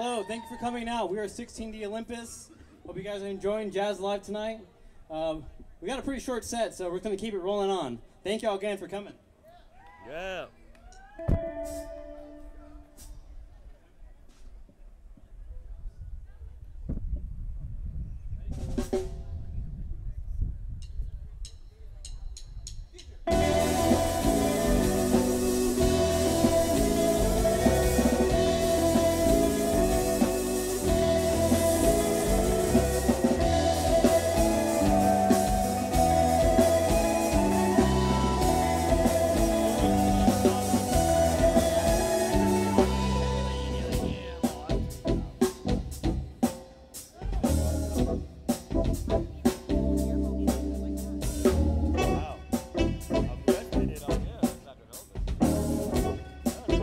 Hello, thank you for coming out. We are 16 the Olympus. Hope you guys are enjoying JazzAlive tonight. Um, we got a pretty short set, so we're going to keep it rolling on. Thank y'all again for coming. Yeah.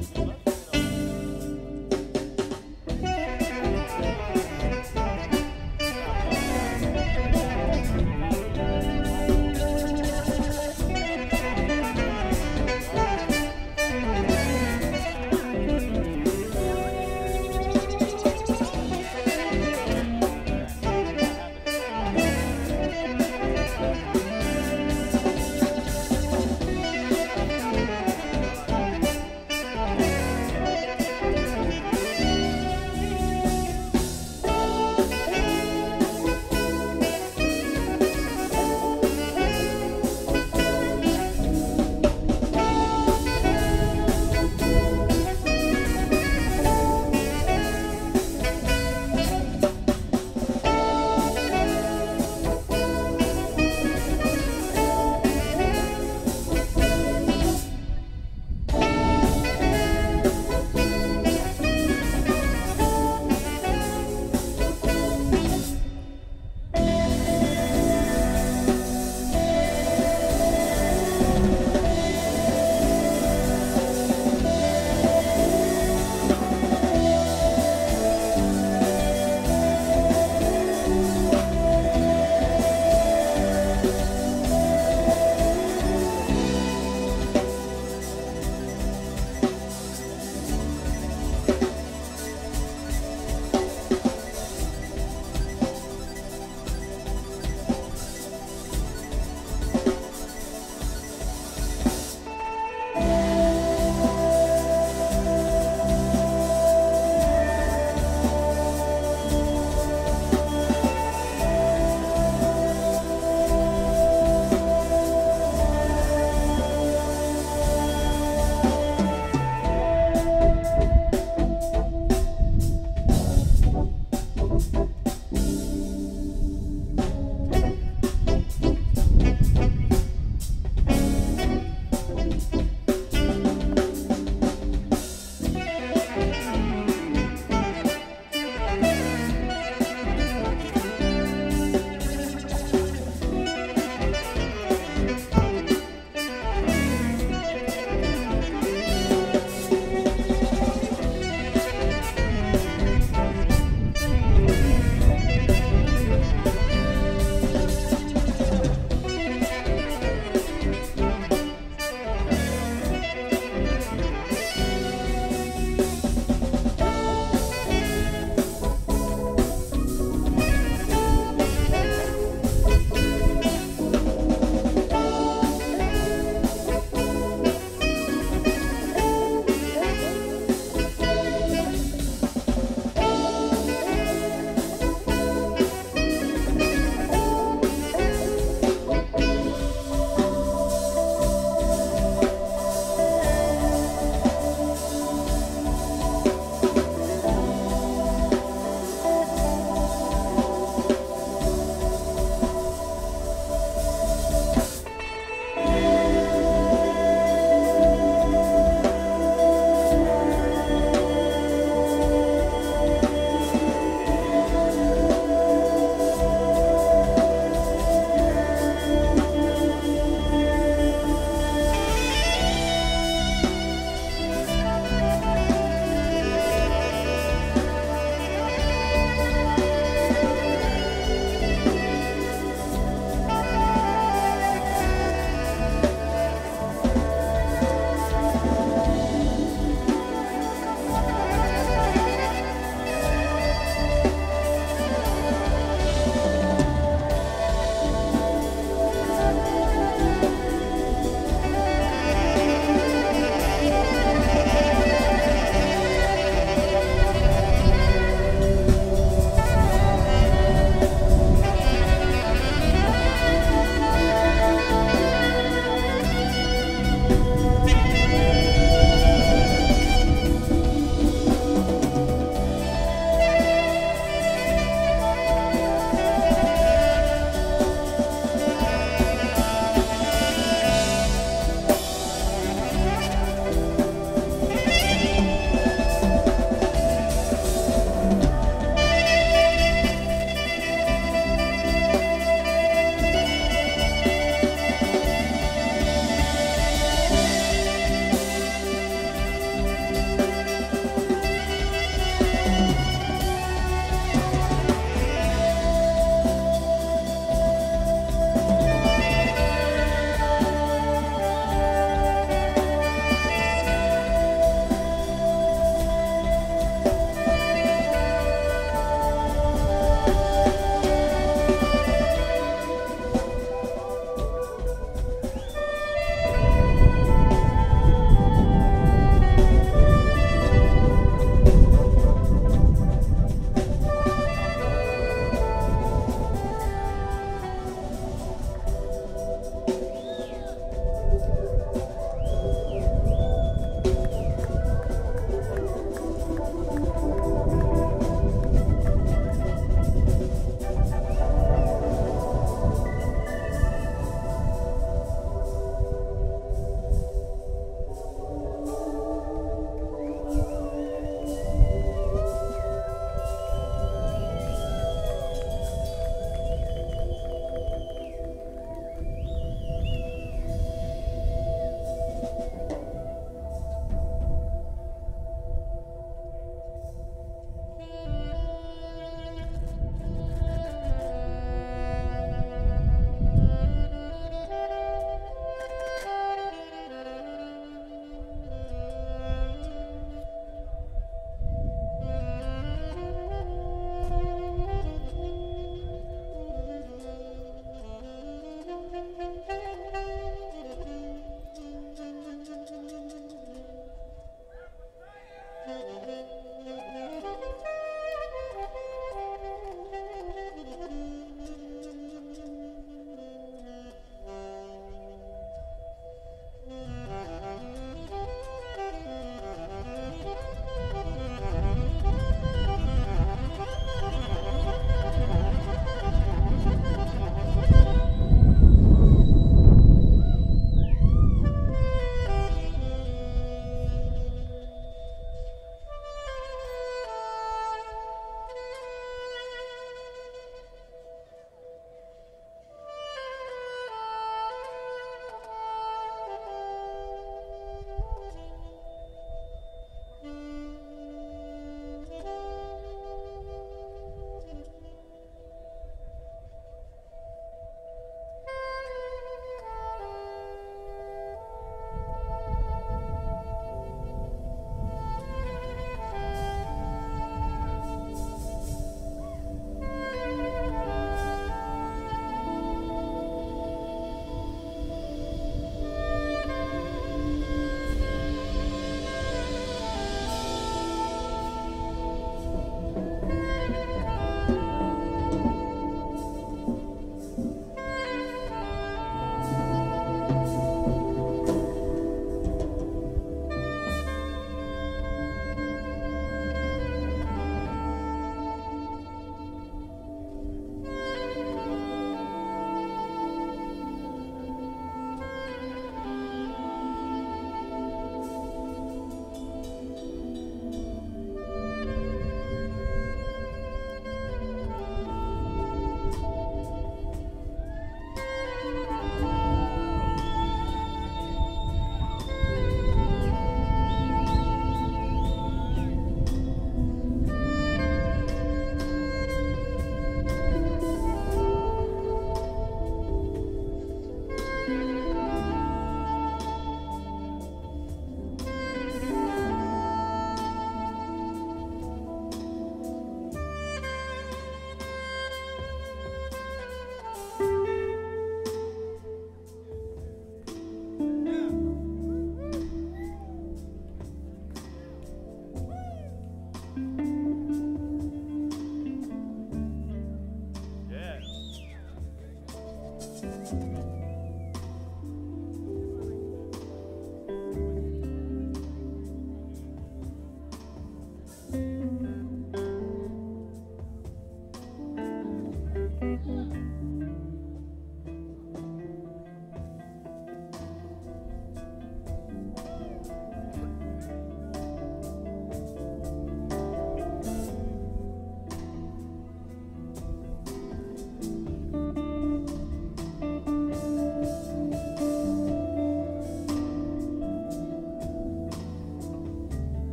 This.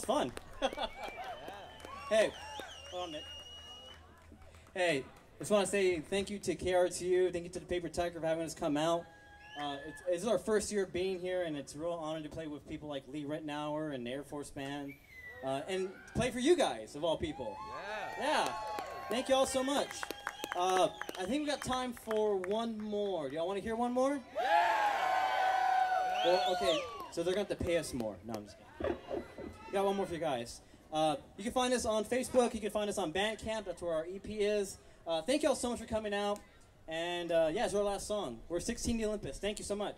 Was fun. hey, on. Hey, just want to say thank you to KRTU, thank you to the Paper Tiger for having us come out. Uh, it's, this is our first year being here, and it's a real honor to play with people like Lee Ritenour and the Air Force Band, uh, and play for you guys of all people. Yeah. Yeah, thank you all so much. Uh, I think we got time for one more. Do y'all want to hear one more? Well, okay, so they're going to have to pay us more. No, I'm just kidding. Got one more for you guys. Uh, you can find us on Facebook. You can find us on Bandcamp. That's where our EP is. Uh, thank you all so much for coming out. And uh, yeah, it's our last song. We're 16 the Olympus. Thank you so much.